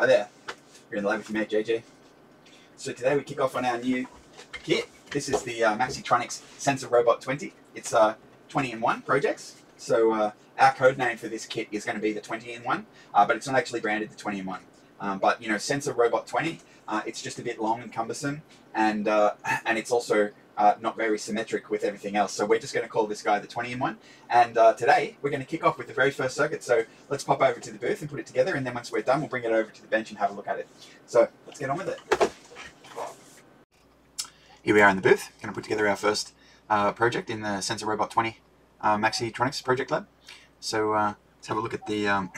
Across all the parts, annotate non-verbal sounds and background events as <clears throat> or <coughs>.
Hi there, you're in the lab with your mate JJ. So today we kick off on our new kit. This is the uh, Maxitronix Sensor Robot 20. It's uh, 20 in 1 projects. So uh, our code name for this kit is going to be the 20 in 1, uh, but it's not actually branded the 20 in 1. Um, but you know, Sensor Robot 20, uh, it's just a bit long and cumbersome, and uh, and it's also uh, not very symmetric with everything else. So we're just going to call this guy the 20 in 1. And uh, today we're going to kick off with the very first circuit. So let's pop over to the booth and put it together. And then once we're done, we'll bring it over to the bench and have a look at it. So let's get on with it. Here we are in the booth. Going to put together our first uh, project in the Sensor Robot 20 uh, Maxitronix project lab. So uh, let's have a look at the um,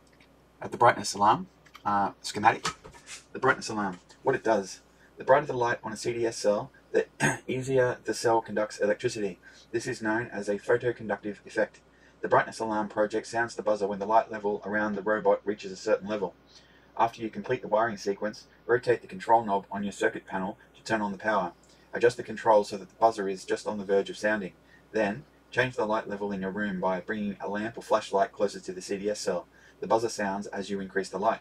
<clears throat> at the brightness alarm uh, schematic. The brightness alarm. What it does. The brighter the light on a CDS cell, the <clears throat> easier the cell conducts electricity. This is known as a photoconductive effect. The brightness alarm project sounds the buzzer when the light level around the robot reaches a certain level. After you complete the wiring sequence, rotate the control knob on your circuit panel to turn on the power. Adjust the control so that the buzzer is just on the verge of sounding. Then, change the light level in your room by bringing a lamp or flashlight closer to the CDS cell. The buzzer sounds as you increase the light.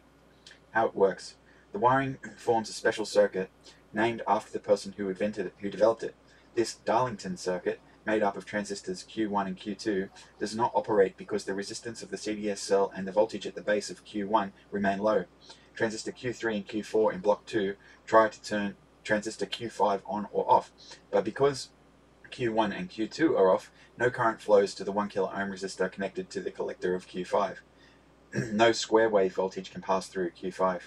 How it works. The wiring forms a special circuit named after the person who invented it, who developed it. This Darlington circuit, made up of transistors Q1 and Q2, does not operate because the resistance of the CDS cell and the voltage at the base of Q1 remain low. Transistor Q3 and Q4 in block 2 try to turn transistor Q5 on or off, but because Q1 and Q2 are off, no current flows to the 1 kilo ohm resistor connected to the collector of Q5. <clears throat> no square wave voltage can pass through Q5.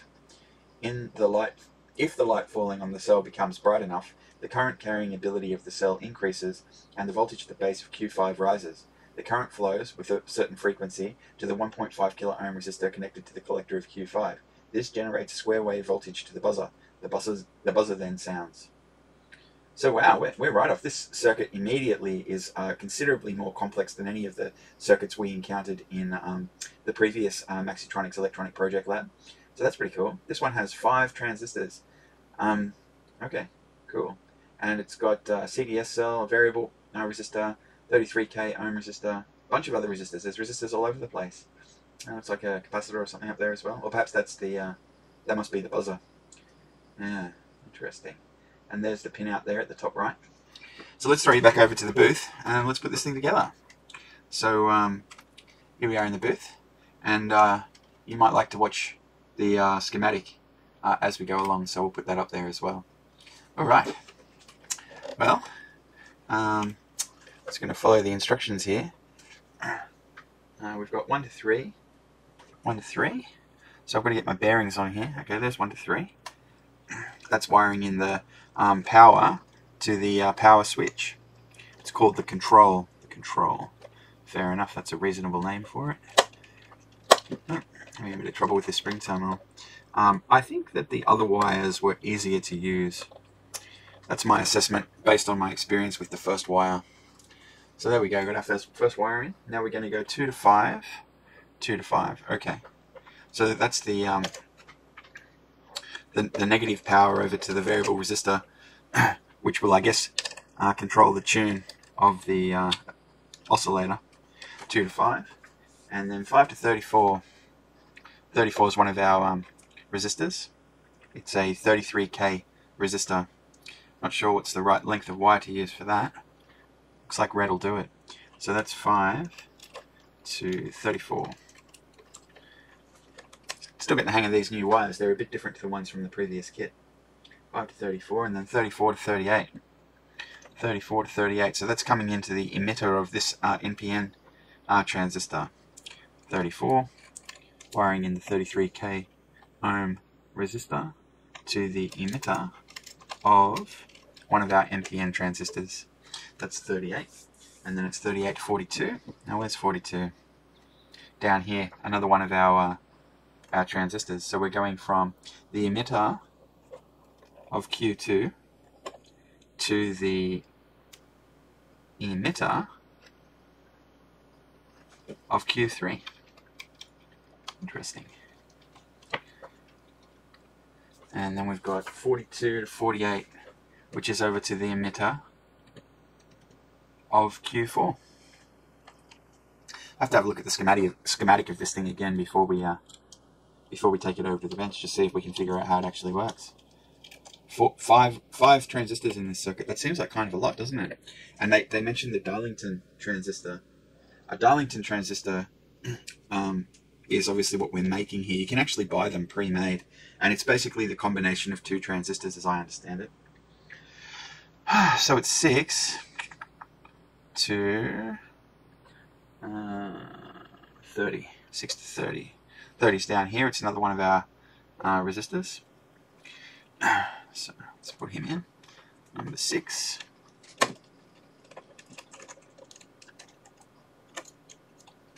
In the light if the light falling on the cell becomes bright enough, the current carrying ability of the cell increases and the voltage at the base of Q5 rises. The current flows with a certain frequency to the 1.5 kilo ohm resistor connected to the collector of Q5. This generates a square wave voltage to the buzzer. The, buzzers, the buzzer then sounds. So wow, we're, we're right off. This circuit immediately is uh, considerably more complex than any of the circuits we encountered in um, the previous uh, Maxitronix Electronic Project Lab. So that's pretty cool. This one has five transistors. Um, okay, cool. And it's got uh, CDS cell, a variable resistor, 33k ohm resistor, a bunch of other resistors. There's resistors all over the place. Uh, it's like a capacitor or something up there as well. Or perhaps that's the, uh, that must be the buzzer. Yeah, interesting. And there's the pin out there at the top right. So let's throw you back over to the booth and let's put this thing together. So um, here we are in the booth. And uh, you might like to watch the uh, schematic uh, as we go along, so we'll put that up there as well. Alright, well, um, just going to follow the instructions here. Uh, we've got 1 to 3, 1 to 3, so I'm going to get my bearings on here. Okay, there's 1 to 3. That's wiring in the um, power to the uh, power switch. It's called the control. The control. Fair enough, that's a reasonable name for it. Having a bit of trouble with the spring terminal. Um, I think that the other wires were easier to use. That's my assessment based on my experience with the first wire. So there we go, got our first, first wire in. Now we're going to go 2 to 5, 2 to 5, okay. So that's the, um, the, the negative power over to the variable resistor, <clears throat> which will, I guess, uh, control the tune of the uh, oscillator. 2 to 5. And then 5 to 34 34 is one of our um, resistors. It's a 33k resistor. Not sure what's the right length of wire to use for that. Looks like red will do it. So that's 5 to 34. Still getting the hang of these new wires. They're a bit different to the ones from the previous kit. 5 to 34 and then 34 to 38. 34 to 38. So that's coming into the emitter of this uh, NPN uh, transistor. 34 wiring in the 33k ohm resistor to the emitter of one of our NPN transistors. That's 38. And then it's 38 42. Now where's 42? Down here, another one of our uh, our transistors. So we're going from the emitter of Q2 to the emitter of Q3. Interesting. And then we've got 42 to 48, which is over to the emitter of Q4. I have to have a look at the schematic schematic of this thing again before we uh, before we take it over to the bench, to see if we can figure out how it actually works. Four, five, five transistors in this circuit. That seems like kind of a lot, doesn't it? And they, they mentioned the Darlington transistor. A Darlington transistor <clears throat> um, is obviously what we're making here. You can actually buy them pre-made. And it's basically the combination of two transistors as I understand it. <sighs> So it's six to uh, 30. 6 to 30. 30's down here. It's another one of our uh, resistors. <sighs> So let's put him in. Number 6.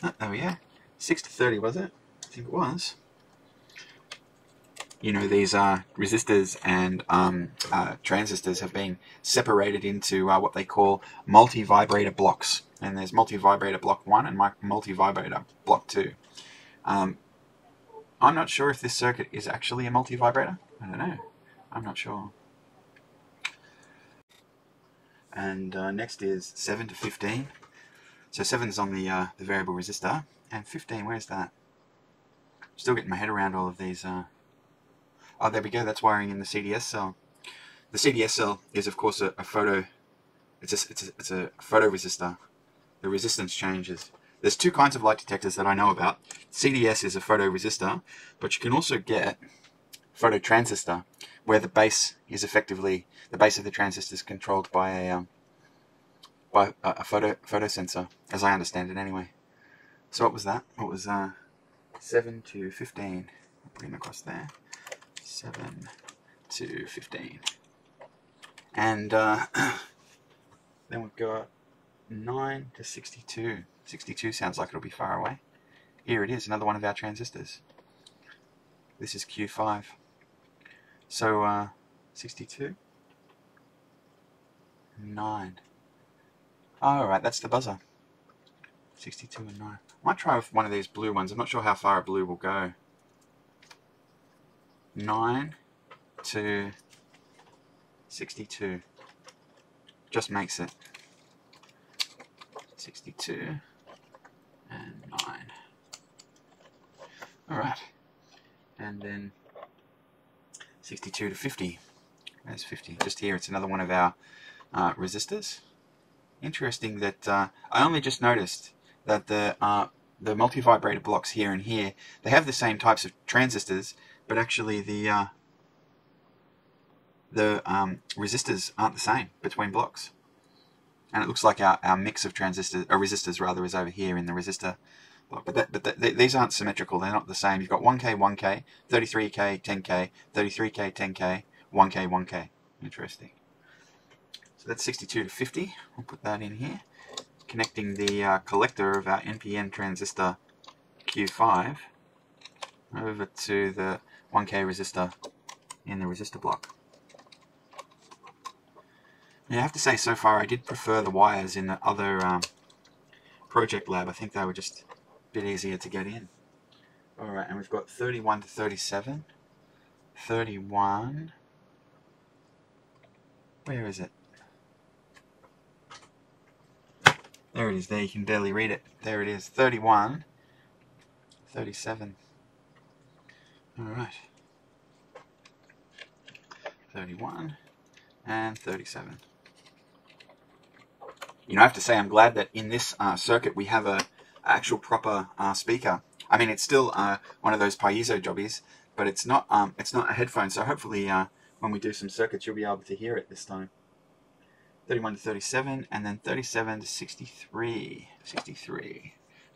Oh, there we go. 6 to 30 was it? I think it was. You know, these uh, resistors and um, uh, transistors have been separated into uh, what they call multi-vibrator blocks. And there's multi-vibrator block 1 and multi-vibrator block 2. Um, I'm not sure if this circuit is actually a multi-vibrator. I don't know. I'm not sure. And uh, next is 7 to 15. So 7 is on the, uh, the variable resistor. And 15, where's that? Still getting my head around all of these. Uh... Oh, there we go. That's wiring in the CDS cell. The CDS cell is, of course, a, a photo. It's a, it's a it's a photoresistor. The resistance changes. There's two kinds of light detectors that I know about. CDS is a photoresistor, but you can also get phototransistor, where the base is effectively the base of the transistor is controlled by a um, by a, a photo photosensor, as I understand it anyway. So what was that? What was uh, seven to fifteen? I'll put him across there. Seven to fifteen, and uh, <clears throat> then we've got nine to sixty-two. 62 sounds like it'll be far away. Here it is, another one of our transistors. This is Q5. So, uh, 62. 9. Alright, that's the buzzer. 62 and 9. Might try with one of these blue ones. I'm not sure how far a blue will go. 9 to 62. Just makes it. 62 and 9. Alright. And then 62 to 50. There's 50. Just here, it's another one of our uh, resistors. Interesting that uh, I only just noticed that the uh, the multi-vibrator blocks here and here, they have the same types of transistors, but actually the uh, the um, resistors aren't the same between blocks. And it looks like our, our mix of transistors, or resistors rather, is over here in the resistor block. But, that, but that, these aren't symmetrical, they're not the same. You've got 1K, 1K, 33K, 10K, 33K, 10K, 1K, 1K. Interesting. So that's 62 to 50. We'll put that in here. Connecting the uh, collector of our NPN transistor Q5 over to the 1K resistor in the resistor block. Yeah, I have to say, so far I did prefer the wires in the other um, project lab. I think they were just a bit easier to get in. Alright, and we've got 31 to 37. 31. Where is it? There it is, there you can barely read it. There it is, 31. 37. Alright. 31 and 37 you know, I have to say I'm glad that in this uh, circuit we have a actual proper uh, speaker. I mean, it's still uh, one of those piezo jobbies, but it's not um, it's not a headphone. So hopefully, uh, when we do some circuits, you'll be able to hear it this time. 31 to 37, and then 37 to 63. 63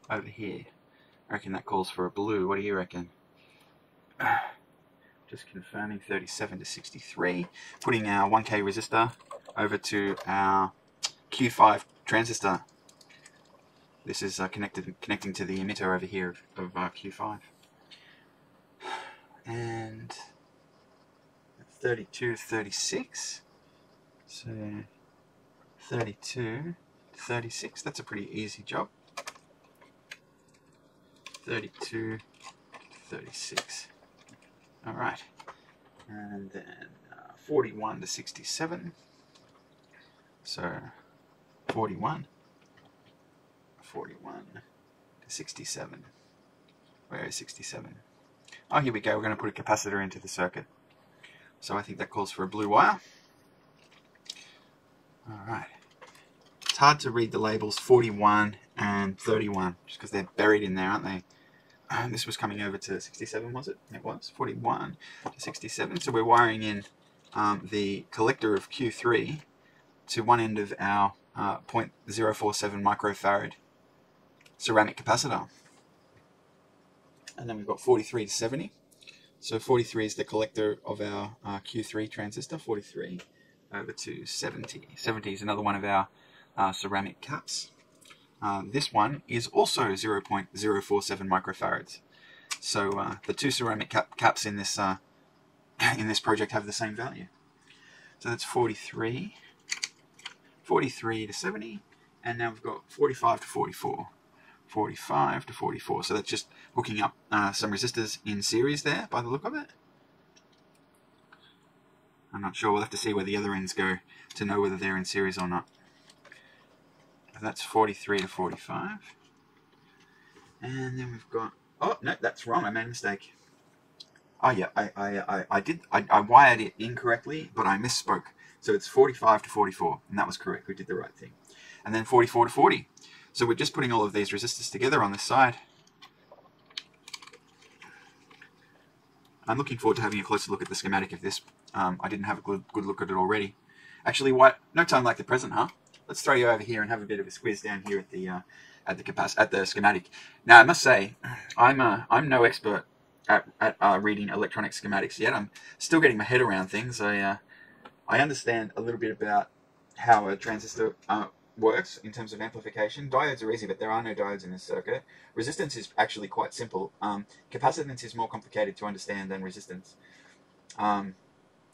over here. I reckon that calls for a blue. What do you reckon? <sighs> Just confirming 37 to 63. Putting our 1K resistor over to our Q5 transistor. This is uh, connected connecting to the emitter over here of, of uh, Q5. <sighs> And 32 36. So 32 36. That's a pretty easy job. 32 36. All right. And then uh, 41 to 67. So 41. 41 to 67. Where is 67? Oh, here we go. We're going to put a capacitor into the circuit. So I think that calls for a blue wire. Alright. It's hard to read the labels 41 and 31, just because they're buried in there, aren't they? Um, this was coming over to 67, was it? It was. 41 to 67. So we're wiring in um, the collector of Q3 to one end of our uh, 0.047 microfarad ceramic capacitor. And then we've got 43 to 70. So 43 is the collector of our uh, Q3 transistor, 43 over to 70. 70 is another one of our uh, ceramic caps. Uh, this one is also 0.047 microfarads. So uh, the two ceramic cap caps in this uh, <coughs> in this project have the same value. So that's 43, 43 to 70, and now we've got 45 to 44. 45 to 44. So that's just hooking up uh, some resistors in series there by the look of it. I'm not sure. We'll have to see where the other ends go to know whether they're in series or not. That's 43 to 45. And then we've got... Oh, no, that's wrong. I made a mistake. Oh, yeah, I, I, I, I did... I, I wired it incorrectly, but I misspoke. So it's 45 to 44, and that was correct. We did the right thing. And then 44 to 40. So we're just putting all of these resistors together on this side. I'm looking forward to having a closer look at the schematic of this. Um, I didn't have a good, good look at it already. Actually, what? No time like the present, huh? Let's throw you over here and have a bit of a squeeze down here at the uh, at the capac at the schematic. Now, I must say, I'm uh, I'm no expert at, at uh, reading electronic schematics yet. I'm still getting my head around things. I uh, I understand a little bit about how a transistor uh, works in terms of amplification. Diodes are easy, but there are no diodes in this circuit. Resistance is actually quite simple. Um, capacitance is more complicated to understand than resistance. Um,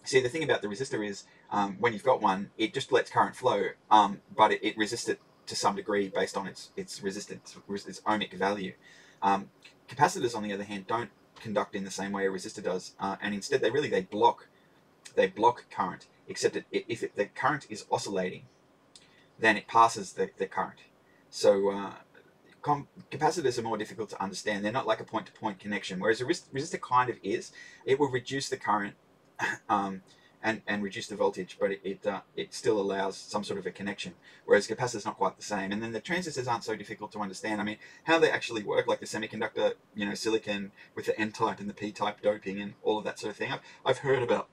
see, the thing about the resistor is um, when you've got one, it just lets current flow, um, but it, it, resists it to some degree based on its its resistance, its ohmic value. Um, capacitors, on the other hand, don't conduct in the same way a resistor does, uh, and instead they really they block they block current. Except it, if it, the current is oscillating, then it passes the, the current. So uh, capacitors are more difficult to understand. They're not like a point-to-point -point connection, whereas a resistor kind of is. It will reduce the current <coughs> um, and, and reduce the voltage, but it it, uh, it still allows some sort of a connection, whereas capacitors not quite the same. And then the transistors aren't so difficult to understand. I mean, how they actually work, like the semiconductor, you know, silicon with the N-type and the P-type doping and all of that sort of thing. I've, I've heard about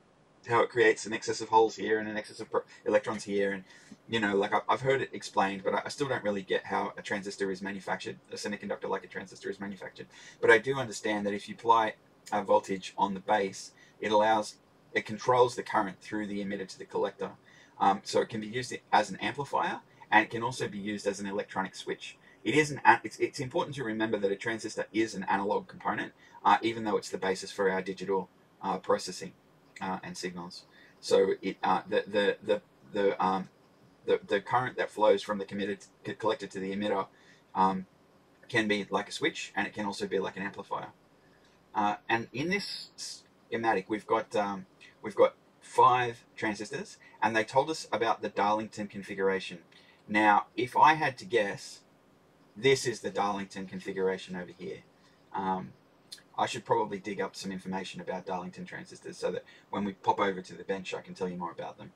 how it creates an excess of holes here and an excess of electrons here, and you know, like I've heard it explained, but I still don't really get how a transistor is manufactured, a semiconductor like a transistor is manufactured. But I do understand that if you apply a voltage on the base, it allows, it controls the current through the emitter to the collector. Um, so it can be used as an amplifier, and it can also be used as an electronic switch. It is an, it's, it's important to remember that a transistor is an analog component, uh, even though it's the basis for our digital uh, processing uh, and signals. So it uh, the the the the, um, the the current that flows from the committed collector to the emitter um, can be like a switch, and it can also be like an amplifier. Uh, and in this schematic, we've got um, we've got five transistors, and they told us about the Darlington configuration. Now, if I had to guess, this is the Darlington configuration over here. Um, I should probably dig up some information about Darlington transistors so that when we pop over to the bench I can tell you more about them.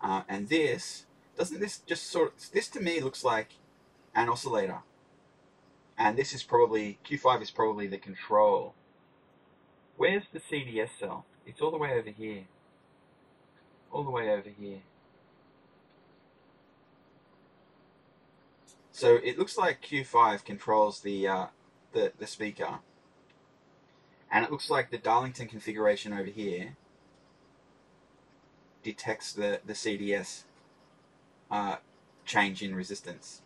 Uh, and this, doesn't this just sort of, this to me looks like an oscillator. And this is probably, Q5 is probably the control. Where's the CDS cell? It's all the way over here. All the way over here. So it looks like Q5 controls the, uh, the, the speaker and it looks like the Darlington configuration over here detects the, the CDS uh, change in resistance.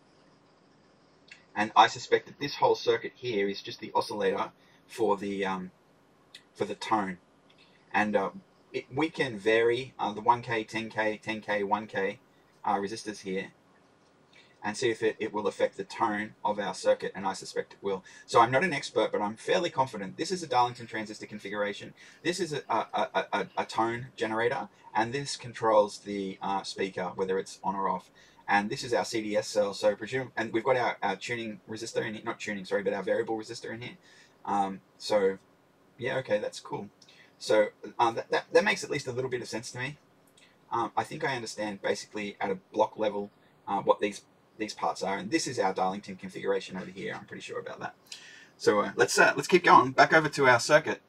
And I suspect that this whole circuit here is just the oscillator for the um, for the tone. And uh, it, we can vary uh, the 1K, 10K, 10K, 1K uh, resistors here and see if it, it will affect the tone of our circuit, and I suspect it will. So I'm not an expert, but I'm fairly confident. This is a Darlington transistor configuration. This is a, a, a, a tone generator, and this controls the uh, speaker, whether it's on or off. And this is our CDS cell, so presume, and we've got our, our tuning resistor in here, not tuning, sorry, but our variable resistor in here. Um, so yeah, okay, that's cool. So uh, that, that, that makes at least a little bit of sense to me. Um, I think I understand basically at a block level uh, what these these parts are, and this is our Darlington configuration over here. I'm pretty sure about that. So uh, let's uh, let's keep going. Back over to our circuit,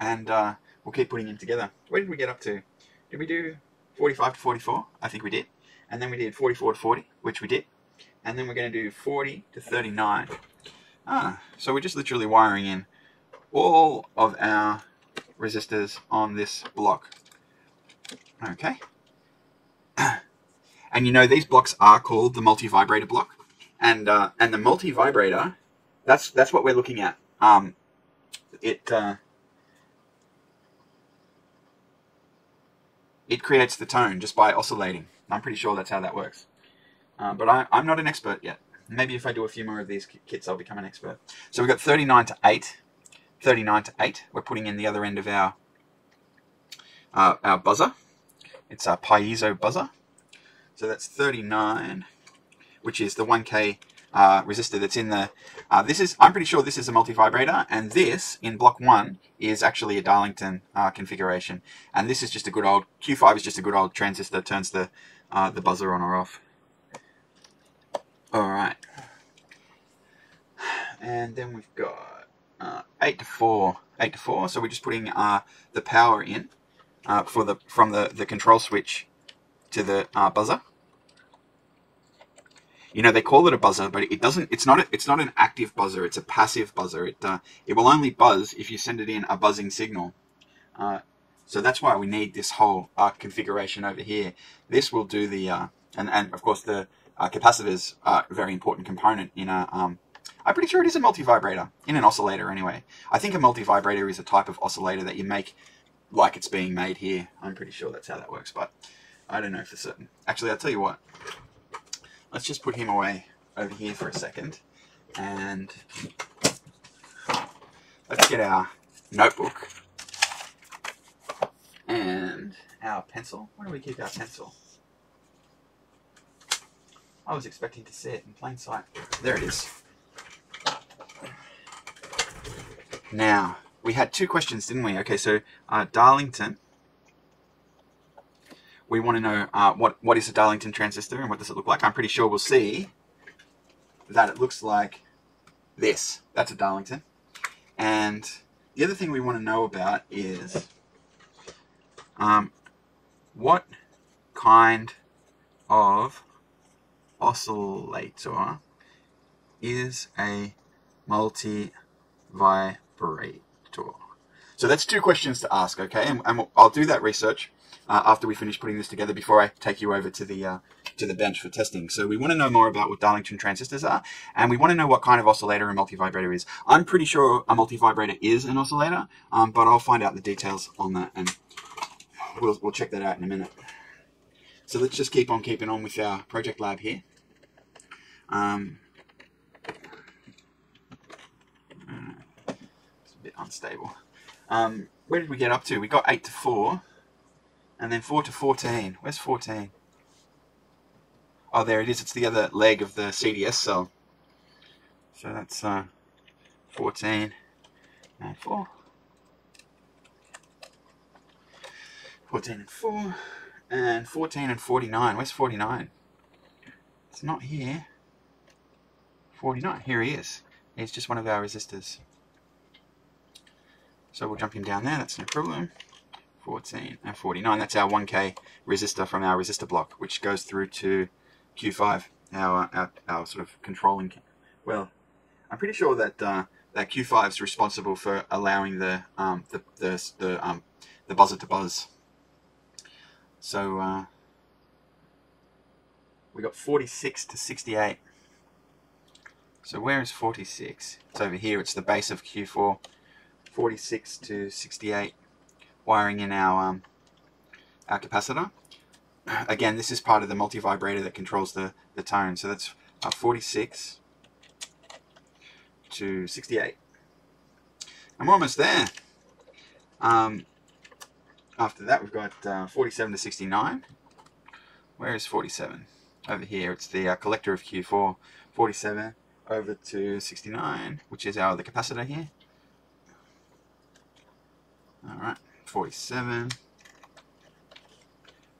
and uh, we'll keep putting them together. Where did we get up to? Did we do 45 to 44? I think we did. And then we did 44 to 40, which we did. And then we're going to do 40 to 39. Ah, so we're just literally wiring in all of our resistors on this block. Okay. <clears throat> and you know these blocks are called the multi-vibrator block, and uh, and the multi-vibrator, that's that's what we're looking at. Um, it uh, it creates the tone just by oscillating. I'm pretty sure that's how that works. Uh, but I, I'm not an expert yet. Maybe if I do a few more of these kits, I'll become an expert. So we've got 39 to 8. 39 to 8. We're putting in the other end of our uh, our buzzer. It's our piezo buzzer. So that's 39, which is the 1K uh, resistor that's in the... Uh, this is, I'm pretty sure this is a multi-vibrator, and this, in block 1, is actually a Darlington uh, configuration. And this is just a good old... Q5 is just a good old transistor, turns the, uh, the buzzer on or off. Alright. And then we've got 8 to 4. 8 to 4, so we're just putting uh, the power in uh, for the from the, the control switch to the uh, buzzer. You know they call it a buzzer, but it doesn't. It's not. A, it's not an active buzzer. It's a passive buzzer. It uh, it will only buzz if you send it in a buzzing signal. Uh, so that's why we need this whole uh, configuration over here. This will do the and and of course the capacitors are a very important component in a. Um, I'm pretty sure it is a multi-vibrator in an oscillator anyway. I think a multi-vibrator is a type of oscillator that you make like it's being made here. I'm pretty sure that's how that works, but I don't know for certain. Actually, I'll tell you what. Let's just put him away over here for a second. And let's get our notebook and our pencil. Where do we keep our pencil? I was expecting to see it in plain sight. There it is. Now, we had two questions, didn't we? Okay, so uh, Darlington. We want to know uh, what what is a Darlington transistor and what does it look like. I'm pretty sure we'll see that it looks like this. That's a Darlington. And the other thing we want to know about is um, what kind of oscillator is a multi-vibrate tour. So that's two questions to ask, okay? And, and I'll do that research uh, after we finish putting this together before I take you over to the uh, to the bench for testing. So we want to know more about what Darlington transistors are, and we want to know what kind of oscillator a multivibrator is. I'm pretty sure a multivibrator is an oscillator, um, but I'll find out the details on that, and we'll, we'll check that out in a minute. So let's just keep on keeping on with our project lab here. Um, unstable. Um, where did we get up to? We got 8 to 4, and then 4 to 14. Where's 14? Oh, there it is. It's the other leg of the CDS cell. So that's uh, 14 and 4. 14 and 4. And 14 and 49. Where's 49? It's not here. 49. Here he is. He's just one of our resistors. So we'll jump him down there, that's no problem. 14 and 49, that's our 1K resistor from our resistor block, which goes through to Q5, our, our, our sort of controlling, well, I'm pretty sure that uh, that Q5 is responsible for allowing the um, the the the, um, the buzzer to buzz. So uh, we got 46 to 68. So where is 46? It's over here. It's the base of Q4. 46 to 68 wiring in our, um, our capacitor. <clears throat> Again, this is part of the multi-vibrator that controls the, the tone. So that's uh, 46 to 68. I'm almost there. Um, after that, we've got uh, 47 to 69. Where is 47? Over here. It's the uh, collector of Q4. 47 over to 69, which is our the capacitor here. 47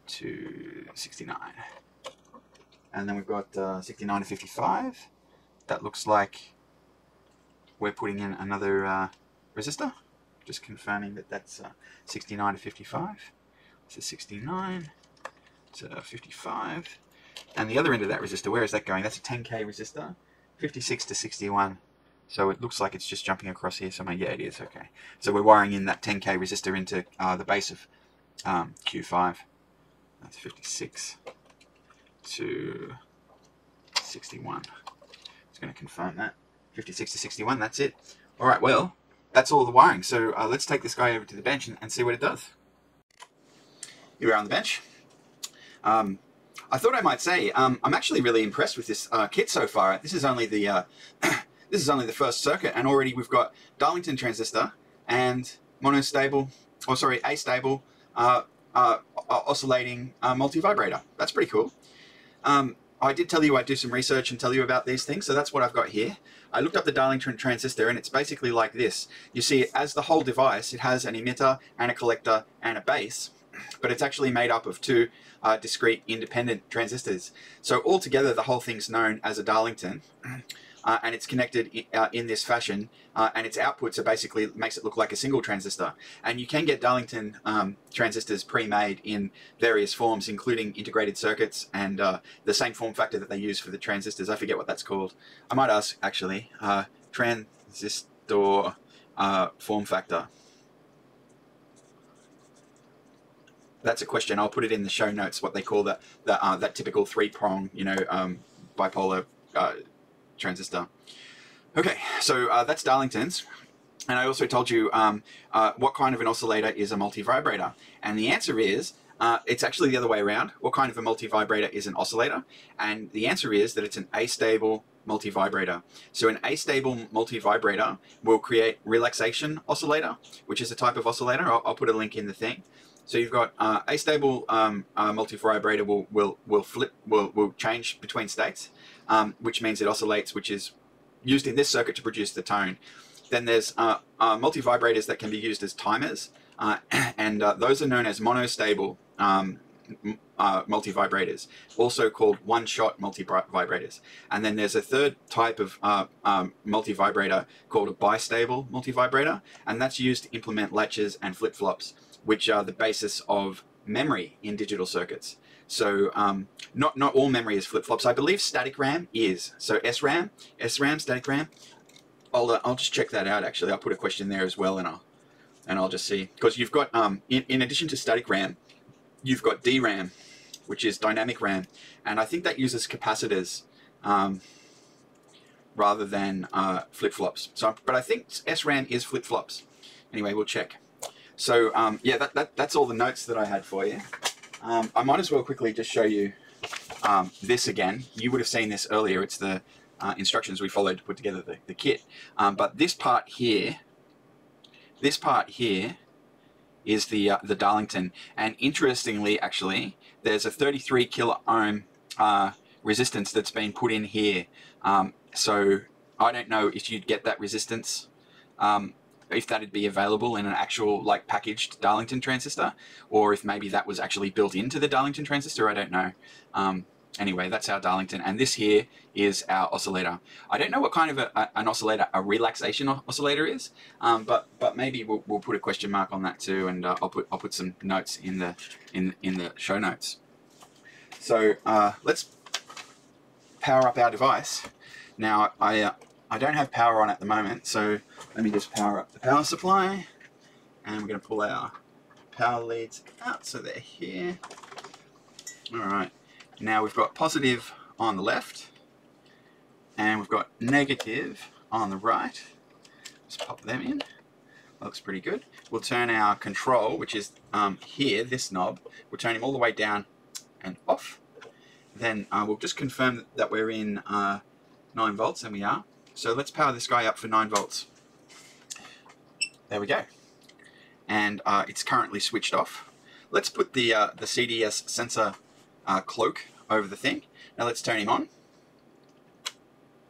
to 69. And then we've got uh, 69 to 55. That looks like we're putting in another uh, resistor. Just confirming that that's uh, 69 to 55. So 69 to 55. And the other end of that resistor, where is that going? That's a 10k resistor, 56 to 61. So it looks like it's just jumping across here somewhere. Yeah, it is. Okay. So we're wiring in that 10k resistor into uh, the base of um, Q5. That's 56 to 61. It's going to confirm that. 56 to 61, that's it. All right, well, that's all the wiring. So uh, let's take this guy over to the bench and, and, see what it does. Here we are on the bench. Um, I thought I might say um, I'm actually really impressed with this uh, kit so far. This is only the uh, <clears throat> this is only the first circuit, and already we've got Darlington transistor and monostable, or sorry, astable uh, uh, oscillating uh, multi-vibrator. That's pretty cool. Um, I did tell you I'd do some research and tell you about these things, so that's what I've got here. I looked up the Darlington transistor and it's basically like this. You see, as the whole device, it has an emitter and a collector and a base, but it's actually made up of two uh, discrete independent transistors. So altogether, the whole thing's known as a Darlington. Uh, and it's connected in, uh, in this fashion, uh, and its outputs are basically makes it look like a single transistor. And you can get Darlington um, transistors pre-made in various forms, including integrated circuits and uh, the same form factor that they use for the transistors. I forget what that's called. I might ask actually. Uh, transistor uh, form factor. That's a question. I'll put it in the show notes. What they call that that that typical three prong, you know, um, bipolar transistor. Okay, so uh, that's Darlington's. And I also told you um, uh, what kind of an oscillator is a multivibrator. And the answer is, uh, it's actually the other way around. What kind of a multivibrator is an oscillator? And the answer is that it's an astable multivibrator. So an astable multivibrator will create relaxation oscillator, which is a type of oscillator. I'll, I'll put a link in the thing. So you've got uh, astable um, uh, multivibrator will will will flip will will change between states, um, which means it oscillates, which is used in this circuit to produce the tone. Then there's uh, uh, multivibrators that can be used as timers, uh, <clears throat> and uh, those are known as monostable um, uh, multivibrators, also called one-shot multivibrators. And then there's a third type of uh, um, multivibrator called a bistable multivibrator, and that's used to implement latches and flip-flops which are the basis of memory in digital circuits. So um, not not all memory is flip-flops. I believe static RAM is. So SRAM, SRAM, static RAM. I'll uh, I'll just check that out. Actually, I'll put a question there as well, and I'll and I'll just see because you've got um in, in addition to static RAM, you've got DRAM, which is dynamic RAM, and I think that uses capacitors. Um, rather than uh, flip-flops. So, but I think SRAM is flip-flops. Anyway, we'll check. So um, yeah, that, that, that's all the notes that I had for you. Um, I might as well quickly just show you um, this again. You would have seen this earlier. It's the uh, instructions we followed to put together the, the kit. Um, but this part here, this part here is the uh, the Darlington. And interestingly, actually, there's a 33 kilo ohm uh, resistance that's been put in here. Um, so I don't know if you'd get that resistance um, if that'd be available in an actual like packaged Darlington transistor, or if maybe that was actually built into the Darlington transistor. I don't know. Um, anyway, that's our Darlington, and this here is our oscillator. I don't know what kind of a, a, an oscillator a relaxation oscillator is, um, but but maybe we'll, we'll, put a question mark on that too, and uh, I'll put I'll put some notes in the in in the show notes. So uh, let's power up our device. Now I uh, I don't have power on at the moment, so let me just power up the power supply. And we're going to pull our power leads out, so they're here. Alright, now we've got positive on the left, and we've got negative on the right. Just pop them in. Looks pretty good. We'll turn our control, which is um, here, this knob, we'll turn him all the way down and off. Then uh, we'll just confirm that we're in uh, 9 volts, and we are. So let's power this guy up for 9 volts. There we go. And uh, it's currently switched off. Let's put the, uh, the CDS sensor uh, cloak over the thing. Now let's turn him on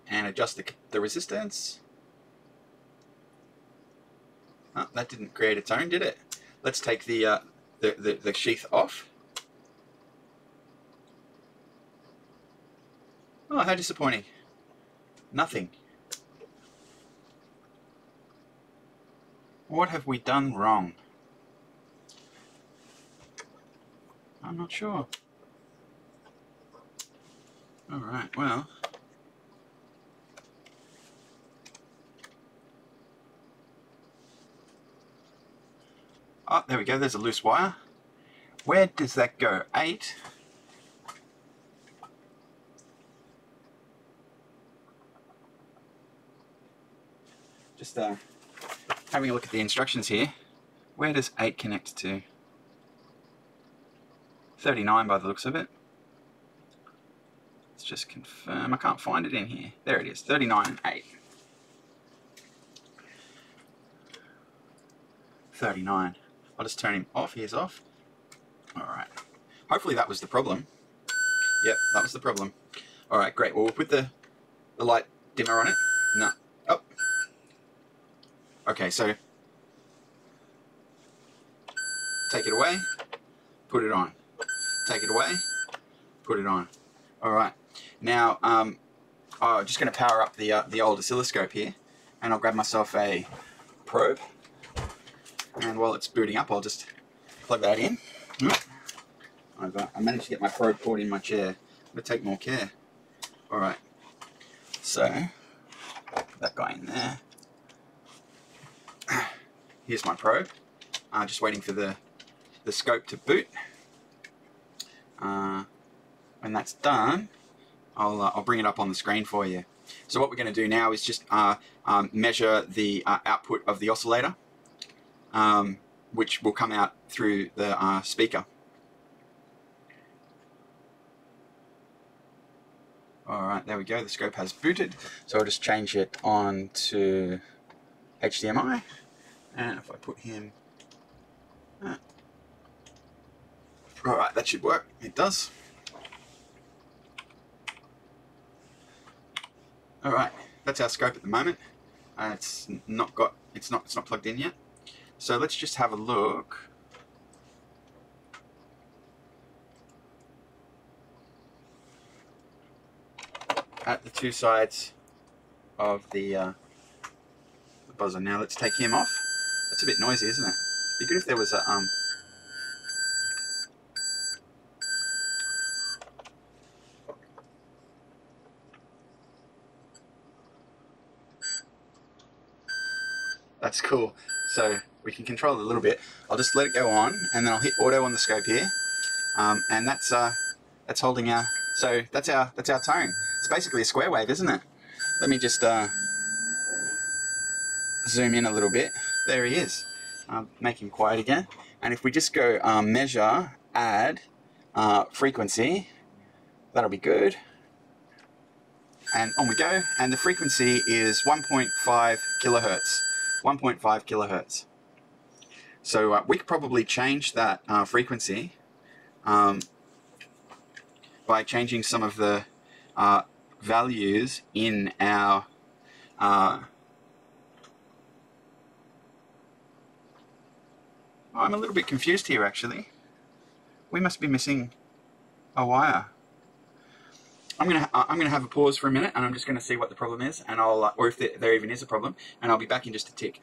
and adjust the, the resistance. Oh, that didn't create a tone, did it? let's take the, uh, the, the, the sheath off. Oh, how disappointing. Nothing. What have we done wrong? I'm not sure. Alright, well... Oh, there we go, there's a loose wire. Where does that go? 8. Just uh, having a look at the instructions here. Where does 8 connect to? 39 by the looks of it. Let's just confirm. I can't find it in here. There it is, 39 and 8. 39. I'll just turn him off. He's off. Alright. Hopefully that was the problem. Yep, that was the problem. Alright, great. Well, we'll put the, the light dimmer on it. No. Okay, so take it away, put it on. Take it away, put it on. Alright. Now, um, oh, I'm just going to power up the, uh, the old oscilloscope here, and I'll grab myself a probe. And while it's booting up I'll just plug that in. I've, uh, I managed to get my probe caught in my chair. I'm going to take more care. Alright so that guy in there here's my probe uh, just waiting for the the scope to boot uh, when that's done I'll, uh, I'll bring it up on the screen for you so what we're going to do now is just uh, um, measure the uh, output of the oscillator um, which will come out through the uh, speaker. Alright, there we go, the scope has booted. So I'll just change it on to HDMI. And if I put him... Uh, Alright, that should work. It does. Alright, that's our scope at the moment. Uh, it's not got, it's not, it's not plugged in yet. So let's just have a look. at the two sides of the, uh, the buzzer. Now let's take him off. That's a bit noisy, isn't it? Be good if there was a um. That's cool. So we can control it a little bit. I'll just let it go on and then I'll hit auto on the scope here. Um, and that's uh, that's holding our, so that's our, that's our tone. It's basically a square wave, isn't it? Let me just uh, zoom in a little bit. There he is. Uh, make him quiet again. And if we just go um, measure, add, uh, frequency, that'll be good. And on we go. And the frequency is 1.5 kilohertz. 1.5 kilohertz. So uh, we could probably change that uh, frequency um, by changing some of the uh, values in our I'm a little bit confused here actually. We must be missing a wire. I'm gonna I'm gonna have a pause for a minute, and I'm just gonna see what the problem is, and I'll uh, or if there, there even is a problem, and I'll be back in just a tick.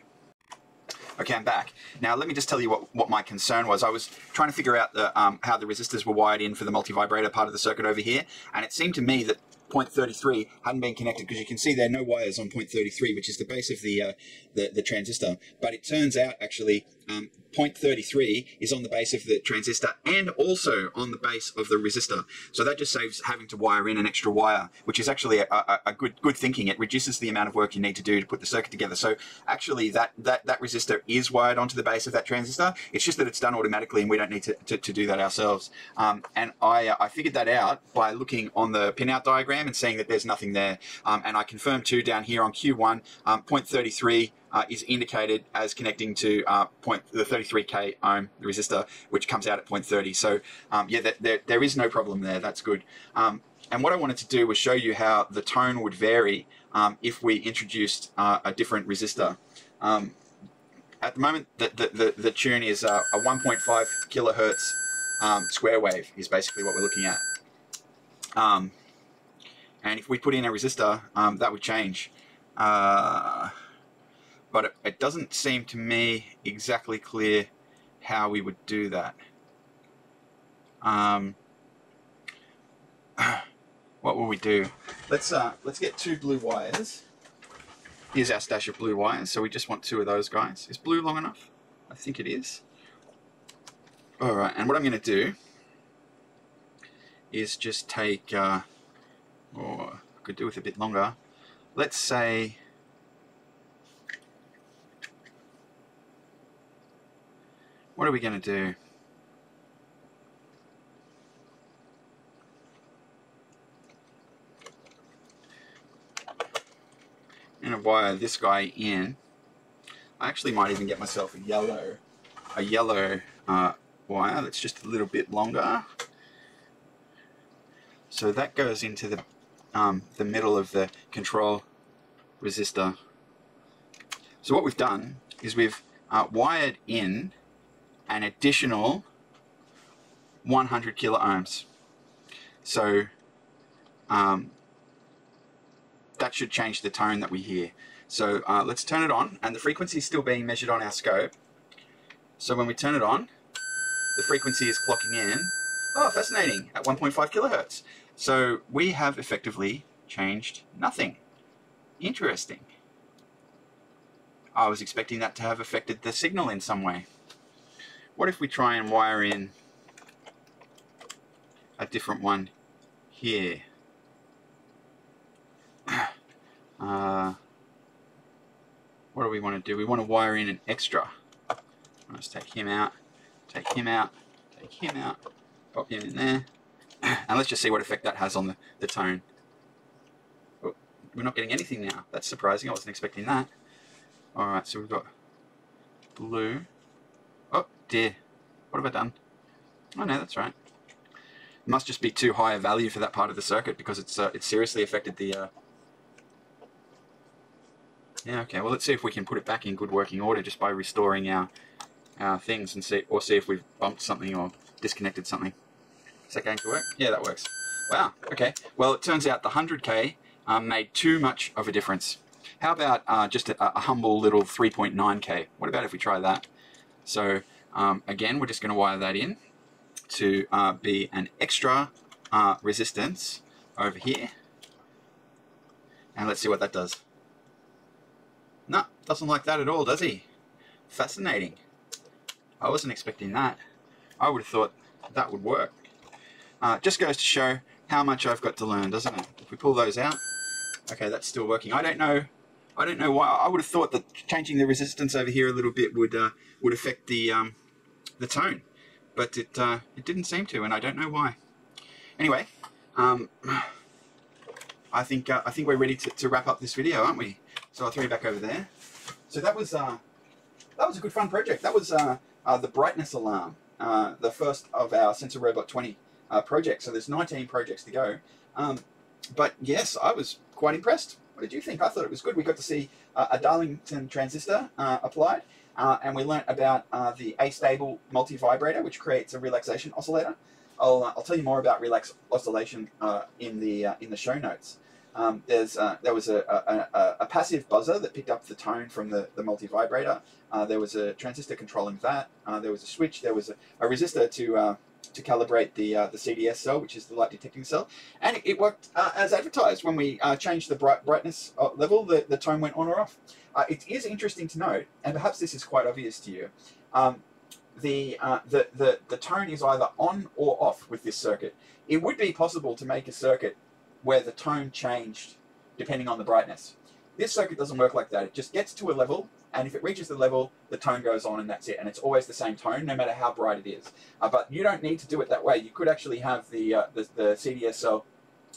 Okay, I'm back. Now let me just tell you what, what my concern was. I was trying to figure out the, um, how the resistors were wired in for the multi-vibrator part of the circuit over here, and it seemed to me that point 33 hadn't been connected because you can see there are no wires on point 33, which is the base of the, uh, the, the transistor. But it turns out actually um, point 33 is on the base of the transistor and also on the base of the resistor. So that just saves having to wire in an extra wire, which is actually a, a, a, good good thinking. It reduces the amount of work you need to do to put the circuit together. So actually that, that, that resistor is wired onto the base of that transistor. It's just that it's done automatically and we don't need to, to, to do that ourselves. Um, and I, uh, I figured that out by looking on the pinout diagram and seeing that there's nothing there. Um, and I confirmed too down here on Q1, um, point 33 uh, is indicated as connecting to uh, point the 33k ohm resistor, which comes out at point 30. So um, yeah, there, there, there is no problem there. That's good. Um, and what I wanted to do was show you how the tone would vary um, if we introduced uh, a different resistor. Um, at the moment, the, the, the, the tune is uh, a 1.5 kilohertz um, square wave is basically what we're looking at. Um, and if we put in a resistor, that would change. Uh, but it, it, doesn't seem to me exactly clear how we would do that. Um, <clears throat> what will we do? Let's uh, let's get two blue wires. Here's our stash of blue wires, so we just want two of those guys. Is blue long enough? I think it is. Alright, and what I'm going to do is just take, uh, or I could do with a bit longer, let's say what are we going to do? I'm going to wire this guy in. I actually might even get myself a yellow, a yellow uh, wire that's just a little bit longer. So that goes into the, um, the middle of the control resistor. So what we've done is we've uh, wired in an additional 100 kilo ohms. So um, that should change the tone that we hear. So uh, let's turn it on, and the frequency is still being measured on our scope. So when we turn it on, the frequency is clocking in. Oh, fascinating, at 1.5 kilohertz. So we have effectively changed nothing. Interesting. I was expecting that to have affected the signal in some way. What if we try and wire in a different one here? <clears throat> Uh, what do we want to do? We want to wire in an extra. Let's take him out, take him out, take him out, pop him in there, <clears throat> and let's just see what effect that has on the, the tone. Oh, we're not getting anything now. That's surprising. I wasn't expecting that. Alright, so we've got blue. Dear. What have I done? Oh, no, that's right. It must just be too high a value for that part of the circuit because it's uh, it's seriously affected the uh, yeah, okay. Well, let's see if we can put it back in good working order just by restoring our our things and see, or see if we've bumped something or disconnected something. Is that going to work? Yeah, that works. Wow. Okay. Well, it turns out the 100k um, made too much of a difference. How about uh, just a, a, humble little 3.9k? What about if we try that? So um, again, we're just going to wire that in to uh, be an extra uh, resistance over here. And let's see what that does. No, doesn't like that at all, does he? Fascinating. I wasn't expecting that. I would have thought that would work. Uh, just goes to show how much I've got to learn, doesn't it? If we pull those out, okay, that's still working. I don't know. I don't know why. I would have thought that changing the resistance over here a little bit would uh, would affect the um, the tone, but it uh, it didn't seem to, and I don't know why. Anyway, um, I think uh, I think we're ready to, to wrap up this video, aren't we? So I'll throw you back over there. So that was uh, that was a good fun project. That was uh, uh, the brightness alarm, uh, the first of our Sensor Robot 20 uh, projects. So there's 19 projects to go. Um, but yes, I was quite impressed. What did you think? I thought it was good. We got to see a Darlington transistor applied, and we learnt about the A-stable multi-vibrator, which creates a relaxation oscillator. I'll, I'll tell you more about relax oscillation in the in the show notes. Um, there's uh, there was a, a, a, passive buzzer that picked up the tone from the, the multi-vibrator. Uh, there was a transistor controlling that. Uh, there was a switch. There was a, a resistor to uh, to calibrate the uh, the CDS cell, which is the light detecting cell, and it, worked uh, as advertised. When we changed the bright, brightness level, the, the tone went on or off. It is interesting to note, and perhaps this is quite obvious to you. Um, the, the, the, the tone is either on or off with this circuit. It would be possible to make a circuit where the tone changed depending on the brightness. This circuit doesn't work like that. It just gets to a level, and if it reaches the level, the tone goes on and that's it. And it's always the same tone, no matter how bright it is. Uh, but you don't need to do it that way. You could actually have the, uh, the, the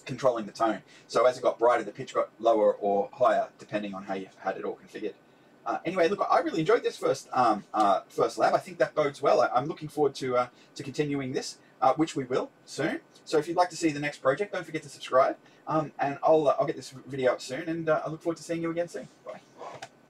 controlling the tone. So as it got brighter, the pitch got lower or higher, depending on how you had it all configured. Uh, anyway, look, I really enjoyed this first um, uh, first lab. I think that bodes well. I, am looking forward to uh, to continuing this, uh, which we will soon. So if you'd like to see the next project, don't forget to subscribe. Um, and I'll, uh, I'll get this video up soon, and uh, I look forward to seeing you again soon. Bye.